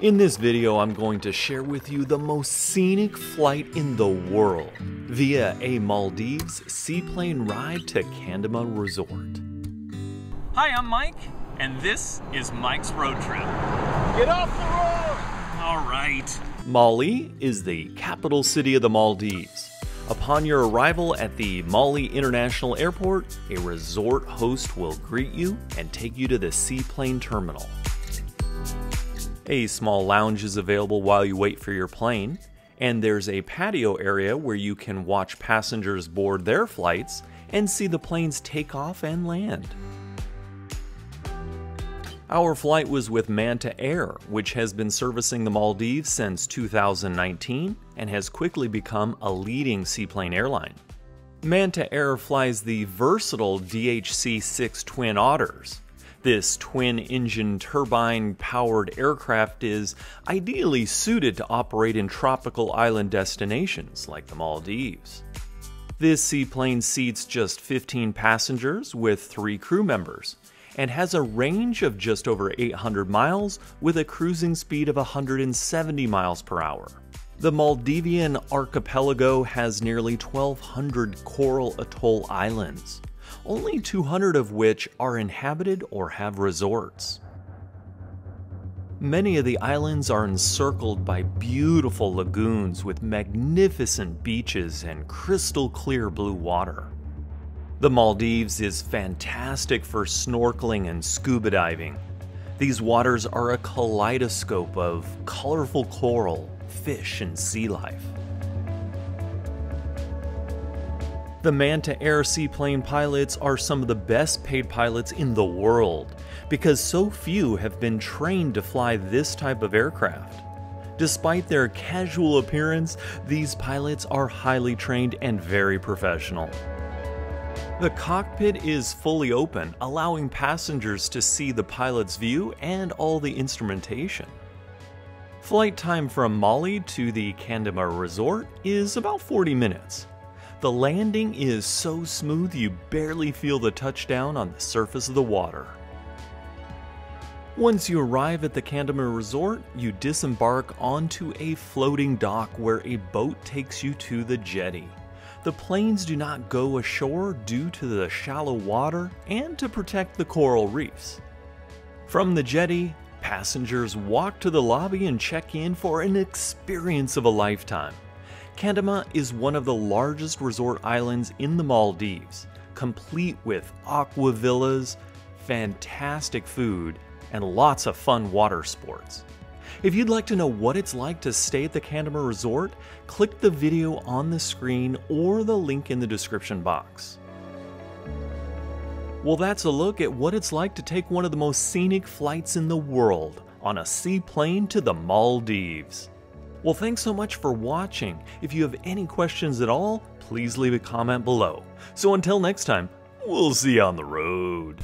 In this video, I'm going to share with you the most scenic flight in the world via a Maldives seaplane ride to Kandima Resort. Hi, I'm Mike, and this is Mike's Road Trip. Get off the road! All right. Malé is the capital city of the Maldives. Upon your arrival at the Malé International Airport, a resort host will greet you and take you to the seaplane terminal. A small lounge is available while you wait for your plane, and there's a patio area where you can watch passengers board their flights and see the planes take off and land. Our flight was with Manta Air, which has been servicing the Maldives since 2019 and has quickly become a leading seaplane airline. Manta Air flies the versatile DHC 6 Twin Otters. This twin engine turbine powered aircraft is ideally suited to operate in tropical island destinations like the Maldives. This seaplane seats just 15 passengers with three crew members and has a range of just over 800 miles with a cruising speed of 170 miles per hour. The Maldivian archipelago has nearly 1,200 coral atoll islands, only 200 of which are inhabited or have resorts. Many of the islands are encircled by beautiful lagoons with magnificent beaches and crystal clear blue water. The Maldives is fantastic for snorkeling and scuba diving. These waters are a kaleidoscope of colorful coral, fish, and sea life. The Manta Air seaplane pilots are some of the best paid pilots in the world because so few have been trained to fly this type of aircraft. Despite their casual appearance, these pilots are highly trained and very professional. The cockpit is fully open, allowing passengers to see the pilot's view and all the instrumentation. Flight time from Malé to the Kandima Resort is about 40 minutes. The landing is so smooth you barely feel the touchdown on the surface of the water. Once you arrive at the Kandima Resort, you disembark onto a floating dock where a boat takes you to the jetty. The planes do not go ashore due to the shallow water and to protect the coral reefs. From the jetty, passengers walk to the lobby and check in for an experience of a lifetime. Kandima is one of the largest resort islands in the Maldives, complete with aqua villas, fantastic food, and lots of fun water sports. If you'd like to know what it's like to stay at the Kandima Resort, click the video on the screen or the link in the description box. Well, that's a look at what it's like to take one of the most scenic flights in the world on a seaplane to the Maldives. Well, thanks so much for watching. If you have any questions at all, please leave a comment below. So until next time, we'll see you on the road.